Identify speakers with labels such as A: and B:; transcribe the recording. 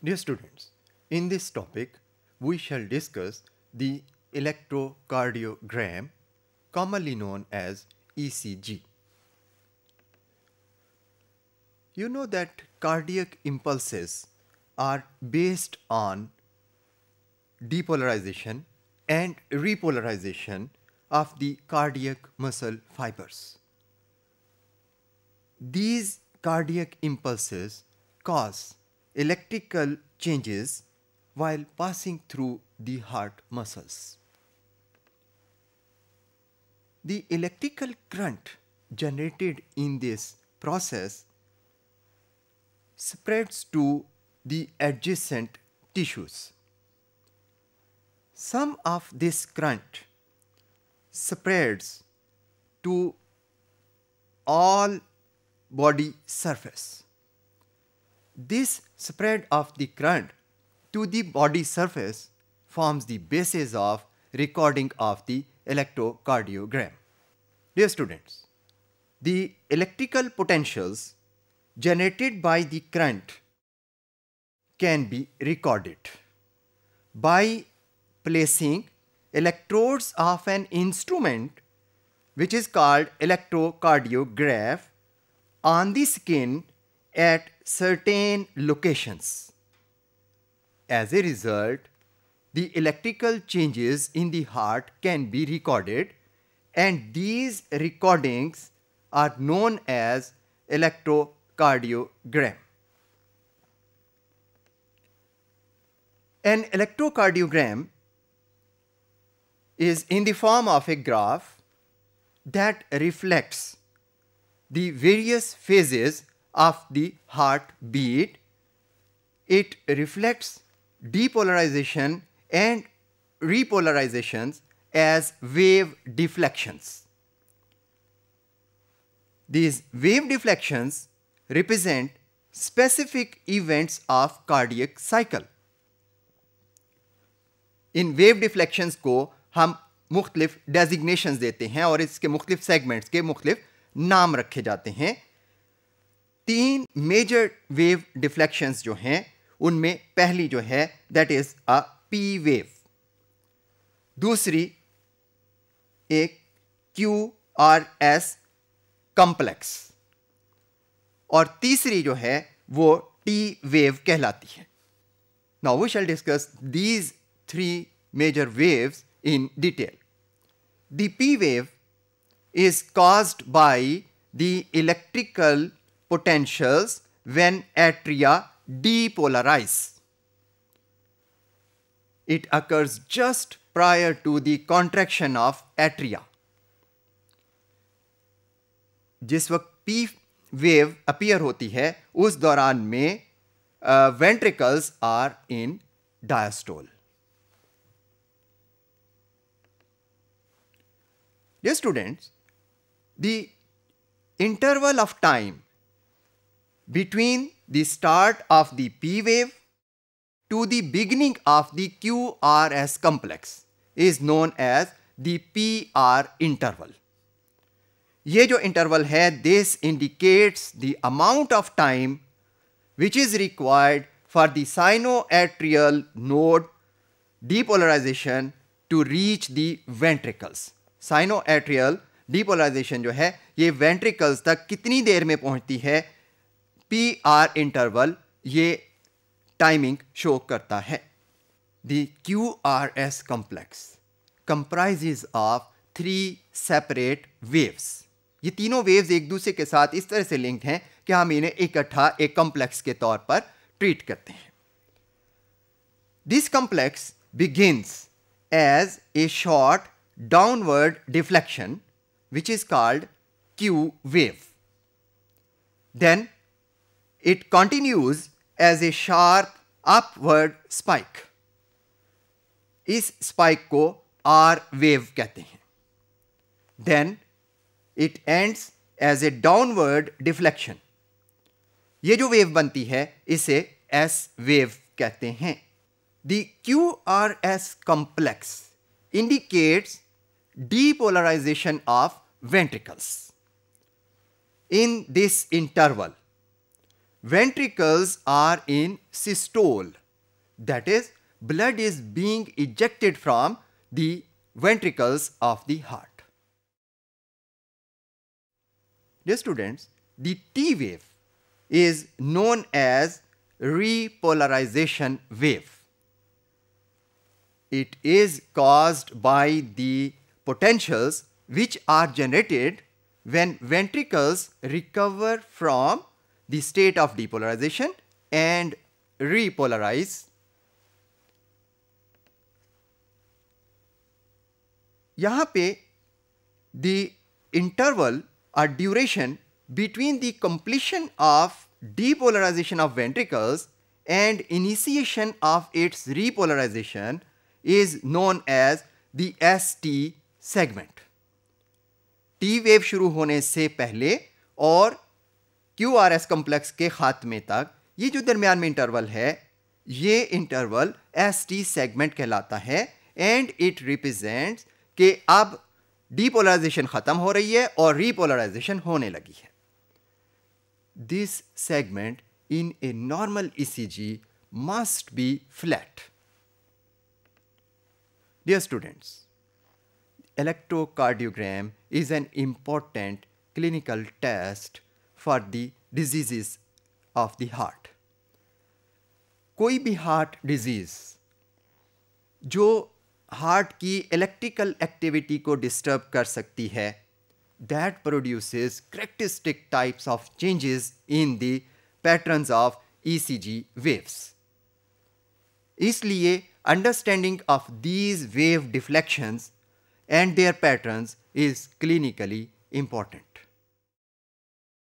A: Dear students, in this topic we shall discuss the electrocardiogram commonly known as ECG. You know that cardiac impulses are based on depolarization and repolarization of the cardiac muscle fibers. These cardiac impulses cause electrical changes while passing through the heart muscles. The electrical current generated in this process spreads to the adjacent tissues. Some of this current spreads to all body surface. This spread of the current to the body surface forms the basis of recording of the electrocardiogram. Dear students, the electrical potentials generated by the current can be recorded by placing electrodes of an instrument which is called electrocardiograph on the skin at certain locations. As a result, the electrical changes in the heart can be recorded and these recordings are known as electrocardiogram. An electrocardiogram is in the form of a graph that reflects the various phases of the heartbeat. It reflects depolarization and repolarizations as wave deflections. These wave deflections represent specific events of cardiac cycle. इन wave deflections को हम मुख्तलिफ़ designations देते हैं और इसके मुख्तलिफ़ segments के मुख्तलिफ़ नाम रखे जाते हैं तीन मेजर वेव डिफ्लेक्शंस जो हैं, उनमें पहली जो है that is a P wave दूसरी, एक क्यू आर एस कॉम्प्लेक्स और तीसरी जो है, वो टी वेव कहलाती है. Now we shall discuss these three major waves in detail. The P wave is caused by the electrical potentials when atria depolarize. It occurs just prior to the contraction of atria. जिस वक्त P wave appear होती है उस दौरान में ventricles are in diastole Dear students, the interval of time between the start of the P wave to the beginning of the QRS complex is known as the PR interval. ये जो interval है this indicates the amount of time which is required for the sinoatrial node depolarization to reach the ventricles. Atrial depolarization जो है ये ventricles तक कितनी देर में पहुँचती है पी आर इंटरवल ये टाइमिंग शो करता है। The Q R S complex comprises of three separate waves ये तीनों वेव्स एक दूसरे के साथ इस तरह से लिंक्ड हैं कि हम इन्हें इकट्ठा एक कॉम्प्लेक्स के तौर पर ट्रीट करते हैं। This complex begins as a short downward deflection, which is called Q wave. Then it continues as a sharp upward spike. इस स्पाइक को आर वेव कहते हैं then it ends as a downward deflection ये जो wave बनती है इसे S wave कहते हैं the Q R S complex indicates depolarization of ventricles. In this interval, ventricles are in systole. That is, blood is being ejected from the ventricles of the heart. Dear students, the T wave is known as repolarization wave. It is caused by the potentials which are generated when ventricles recover from the state of depolarization and repolarize. यहाँ पे the interval or duration between the completion of depolarization of ventricles and initiation of its repolarization is known as the ST segment. T wave शुरू होने से पहले और Q R S complex के खात्मे तक ये जो दरमियान में इंटरवल है ये इंटरवल एस टी सेगमेंट कहलाता है एंड इट रिप्रेजेंट्स कि अब डीपोलराइजेशन ख़त्म हो रही है और रीपोलराइजेशन होने लगी है this segment in a normal ECG must be flat. Dear students, electrocardiogram is an important clinical test for the diseases of the heart. कोई भी हार्ट डिजीज जो हार्ट की इलेक्ट्रिकल एक्टिविटी को डिस्टर्ब कर सकती है that produces characteristic types of changes in the patterns of ECG waves. इसलिए understanding of these wave deflections and their patterns is clinically important.